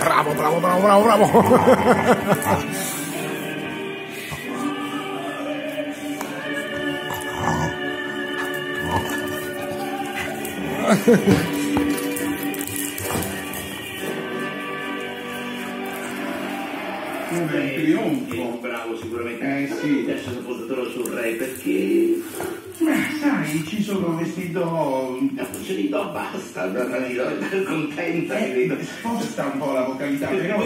Bravo, bravo, bravo, bravo, bravo. Un trionfo. bravo sicuramente. Eh, sì. Adesso fosse solo sul re perché ci sono vestito... ce li do basta, contenta Eh, sposta un po' la vocalità, però...